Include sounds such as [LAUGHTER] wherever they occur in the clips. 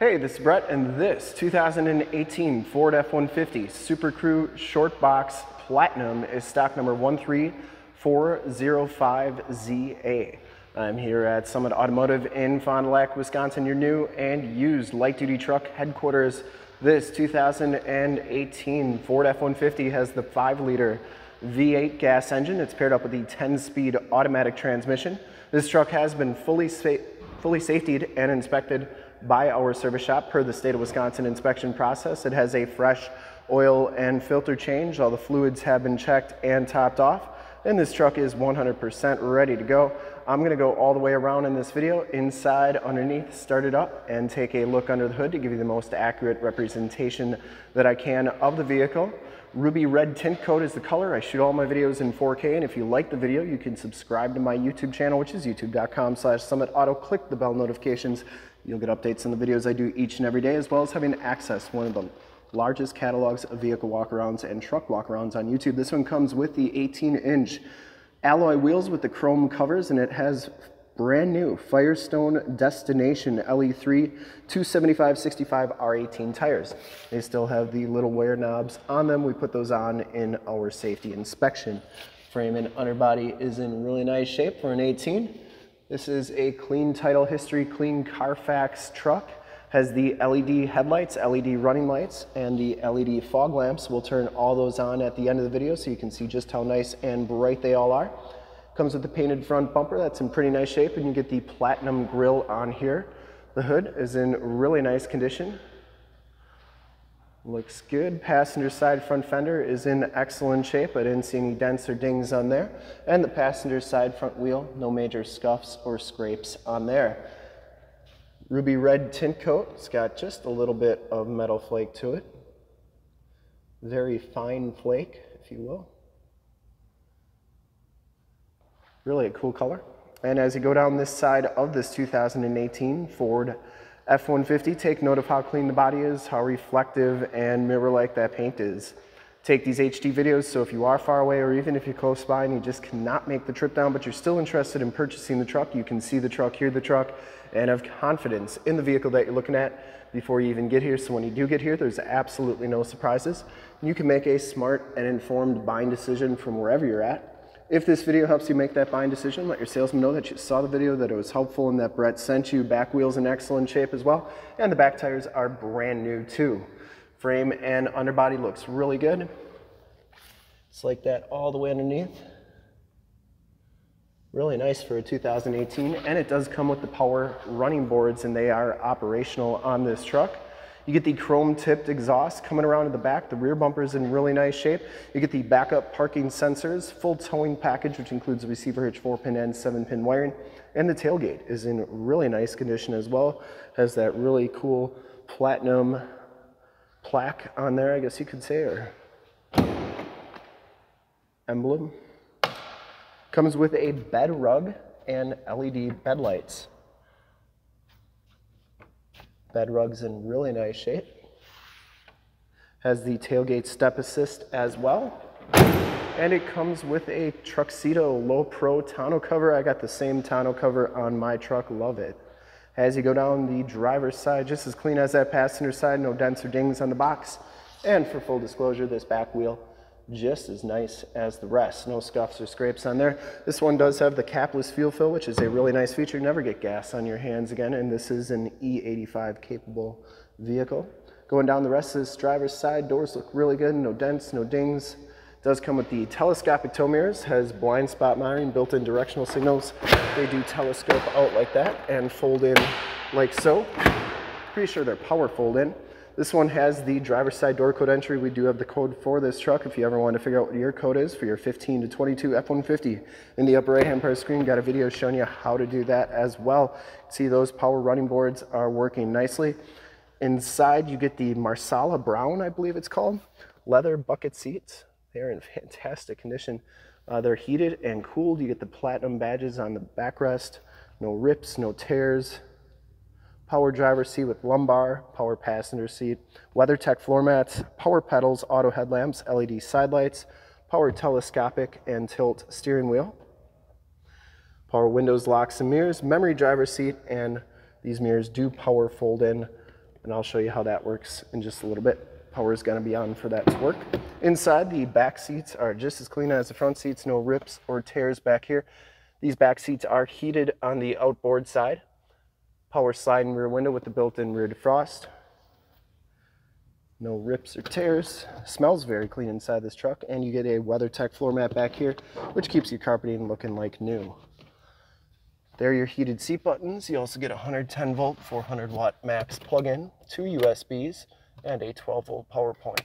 Hey, this is Brett, and this 2018 Ford F-150 Super Crew Short Box Platinum is stock number 13405ZA. I'm here at Summit Automotive in Fond du Lac, Wisconsin, your new and used light-duty truck headquarters. This 2018 Ford F-150 has the 5-liter V8 gas engine. It's paired up with the 10-speed automatic transmission. This truck has been fully, fully safetied and inspected by our service shop per the state of Wisconsin inspection process. It has a fresh oil and filter change. All the fluids have been checked and topped off. And this truck is 100% ready to go. I'm gonna go all the way around in this video, inside, underneath, start it up, and take a look under the hood to give you the most accurate representation that I can of the vehicle. Ruby red tint coat is the color. I shoot all my videos in 4K, and if you like the video, you can subscribe to my YouTube channel, which is youtube.com slash summitauto. Click the bell notifications You'll get updates on the videos I do each and every day, as well as having access one of the largest catalogs of vehicle walkarounds and truck walkarounds on YouTube. This one comes with the 18-inch alloy wheels with the chrome covers, and it has brand new Firestone Destination LE3 275-65 R18 tires. They still have the little wear knobs on them. We put those on in our safety inspection. Frame and underbody is in really nice shape for an 18. This is a clean title history, clean Carfax truck. Has the LED headlights, LED running lights, and the LED fog lamps. We'll turn all those on at the end of the video so you can see just how nice and bright they all are. Comes with the painted front bumper, that's in pretty nice shape, and you get the platinum grille on here. The hood is in really nice condition. Looks good. Passenger side front fender is in excellent shape. I didn't see any dents or dings on there. And the passenger side front wheel, no major scuffs or scrapes on there. Ruby red tint coat. It's got just a little bit of metal flake to it. Very fine flake, if you will. Really a cool color. And as you go down this side of this 2018 Ford F-150, take note of how clean the body is, how reflective and mirror-like that paint is. Take these HD videos so if you are far away or even if you're close by and you just cannot make the trip down but you're still interested in purchasing the truck, you can see the truck, hear the truck, and have confidence in the vehicle that you're looking at before you even get here. So when you do get here, there's absolutely no surprises. You can make a smart and informed buying decision from wherever you're at. If this video helps you make that buying decision, let your salesman know that you saw the video, that it was helpful, and that Brett sent you. Back wheels in excellent shape as well, and the back tires are brand new too. Frame and underbody looks really good. It's like that all the way underneath. Really nice for a 2018, and it does come with the power running boards, and they are operational on this truck. You get the chrome tipped exhaust coming around to the back. The rear bumper is in really nice shape. You get the backup parking sensors, full towing package, which includes a receiver hitch, four pin and seven pin wiring. And the tailgate is in really nice condition as well. Has that really cool platinum plaque on there, I guess you could say, or emblem. Comes with a bed rug and LED bed lights. Bed rug's in really nice shape. Has the tailgate step assist as well. And it comes with a Truxedo Low Pro tonneau cover. I got the same tonneau cover on my truck, love it. As you go down the driver's side, just as clean as that passenger side, no dents or dings on the box. And for full disclosure, this back wheel just as nice as the rest. No scuffs or scrapes on there. This one does have the capless fuel fill, which is a really nice feature. Never get gas on your hands again, and this is an E85 capable vehicle. Going down the rest of this driver's side, doors look really good, no dents, no dings. Does come with the telescopic tow mirrors, has blind spot monitoring, built-in directional signals. They do telescope out like that and fold in like so. Pretty sure they're power fold in. This one has the driver's side door code entry. We do have the code for this truck if you ever want to figure out what your code is for your 15 to 22 F-150. In the upper right hand part of the screen, got a video showing you how to do that as well. See those power running boards are working nicely. Inside you get the Marsala Brown, I believe it's called, leather bucket seats. They're in [LAUGHS] fantastic condition. Uh, they're heated and cooled. You get the platinum badges on the backrest. No rips, no tears, power driver seat with lumbar, power passenger seat, WeatherTech floor mats, power pedals, auto headlamps, LED side lights, power telescopic and tilt steering wheel, power windows, locks, and mirrors, memory driver seat, and these mirrors do power fold in and I'll show you how that works in just a little bit. Power is gonna be on for that to work. Inside, the back seats are just as clean as the front seats, no rips or tears back here. These back seats are heated on the outboard side. Power sliding rear window with the built-in rear defrost. No rips or tears. Smells very clean inside this truck, and you get a WeatherTech floor mat back here, which keeps your carpeting looking like new. There are your heated seat buttons. You also get a 110 volt, 400 watt max plug-in, two USBs, and a 12 volt power point.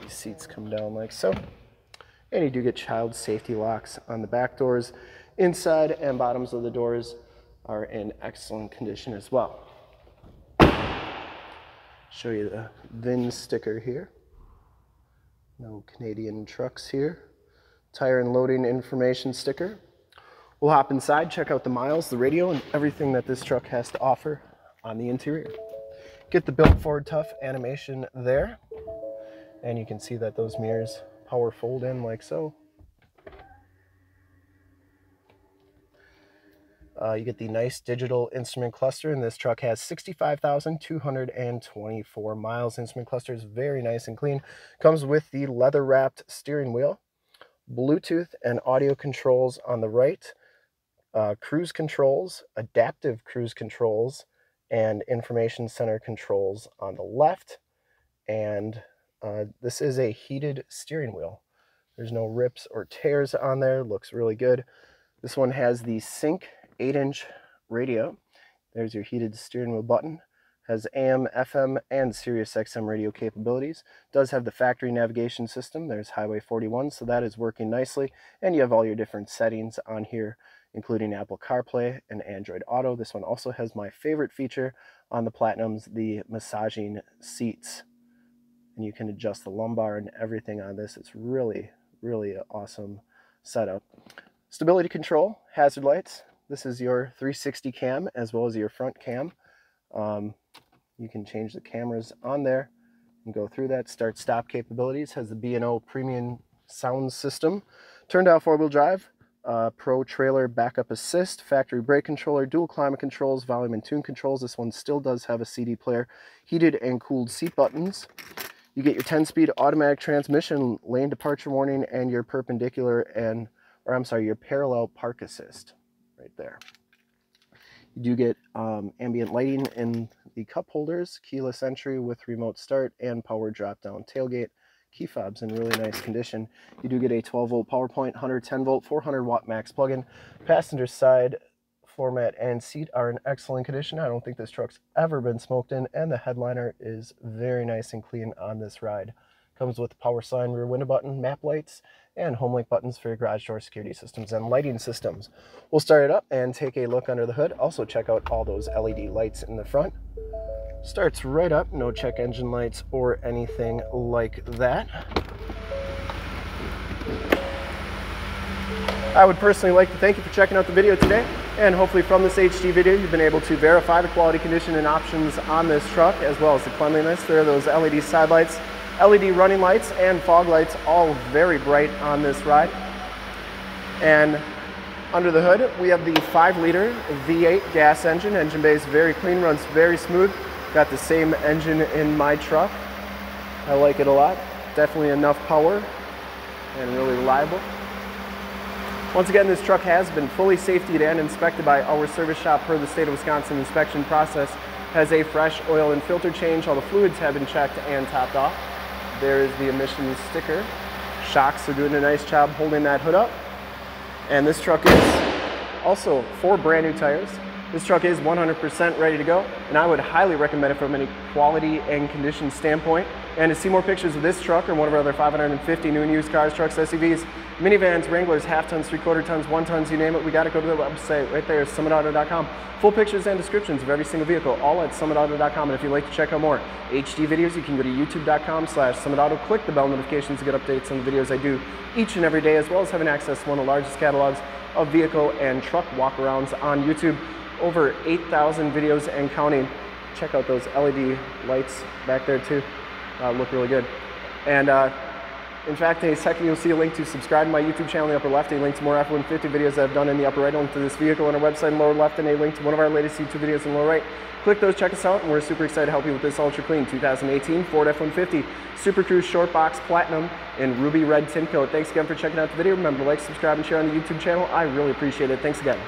These seats come down like so. And you do get child safety locks on the back doors. Inside and bottoms of the doors are in excellent condition as well. Show you the VIN sticker here. No Canadian trucks here. Tire and loading information sticker. We'll hop inside, check out the miles, the radio, and everything that this truck has to offer on the interior. Get the built Ford Tough animation there. And you can see that those mirrors power fold in like so. Uh, you get the nice digital instrument cluster, and this truck has 65,224 miles. Instrument cluster is very nice and clean. Comes with the leather-wrapped steering wheel, Bluetooth and audio controls on the right, uh, cruise controls, adaptive cruise controls, and information center controls on the left. And uh, this is a heated steering wheel. There's no rips or tears on there. Looks really good. This one has the sync 8 inch radio. There's your heated steering wheel button. Has AM, FM, and Sirius XM radio capabilities. Does have the factory navigation system. There's Highway 41, so that is working nicely. And you have all your different settings on here, including Apple CarPlay and Android Auto. This one also has my favorite feature on the Platinums, the massaging seats. And you can adjust the lumbar and everything on this. It's really, really awesome setup. Stability control, hazard lights, this is your 360 cam as well as your front cam. Um, you can change the cameras on there and go through that. Start stop capabilities has the B&O premium sound system. Turned out four-wheel drive, uh, pro trailer backup assist, factory brake controller, dual climate controls, volume and tune controls. This one still does have a CD player, heated and cooled seat buttons. You get your 10-speed automatic transmission, lane departure warning, and your perpendicular and, or I'm sorry, your parallel park assist there. You do get um, ambient lighting in the cup holders, keyless entry with remote start, and power drop-down tailgate. Key fobs in really nice condition. You do get a 12 volt power point, 110 volt, 400 watt max plug-in. Passenger side floor mat and seat are in excellent condition. I don't think this truck's ever been smoked in, and the headliner is very nice and clean on this ride. Comes with power sign rear window button, map lights, and home link buttons for your garage door security systems and lighting systems. We'll start it up and take a look under the hood. Also check out all those LED lights in the front. Starts right up, no check engine lights or anything like that. I would personally like to thank you for checking out the video today and hopefully from this HD video you've been able to verify the quality condition and options on this truck as well as the cleanliness. There are those LED side lights LED running lights and fog lights, all very bright on this ride. And under the hood, we have the 5 liter V8 gas engine. Engine bay is very clean, runs very smooth. Got the same engine in my truck. I like it a lot. Definitely enough power and really reliable. Once again, this truck has been fully safetied and inspected by our service shop per the state of Wisconsin inspection process. Has a fresh oil and filter change. All the fluids have been checked and topped off. There is the emissions sticker. Shocks are doing a nice job holding that hood up. And this truck is also four brand new tires. This truck is 100% ready to go, and I would highly recommend it from any quality and condition standpoint. And to see more pictures of this truck or one of our other 550 new and used cars, trucks, SUVs, minivans, Wranglers, half tons, three quarter tons, one tons, you name it, we got to go to the website right there, summitauto.com. Full pictures and descriptions of every single vehicle, all at summitauto.com. And if you'd like to check out more HD videos, you can go to youtube.com slash summitauto, click the bell notifications to get updates on the videos I do each and every day, as well as having access to one of the largest catalogs of vehicle and truck walkarounds on YouTube. Over 8,000 videos and counting. Check out those LED lights back there too uh, look really good. And uh, In fact, in a second, you'll see a link to subscribe to my YouTube channel in the upper left, a link to more F-150 videos that I've done in the upper right, a link to this vehicle on our website in the lower left, and a link to one of our latest YouTube videos in the lower right. Click those, check us out, and we're super excited to help you with this ultra clean 2018 Ford F-150 Super Crew Short Box Platinum in ruby red tint coat. Thanks again for checking out the video. Remember to like, subscribe, and share on the YouTube channel. I really appreciate it. Thanks again.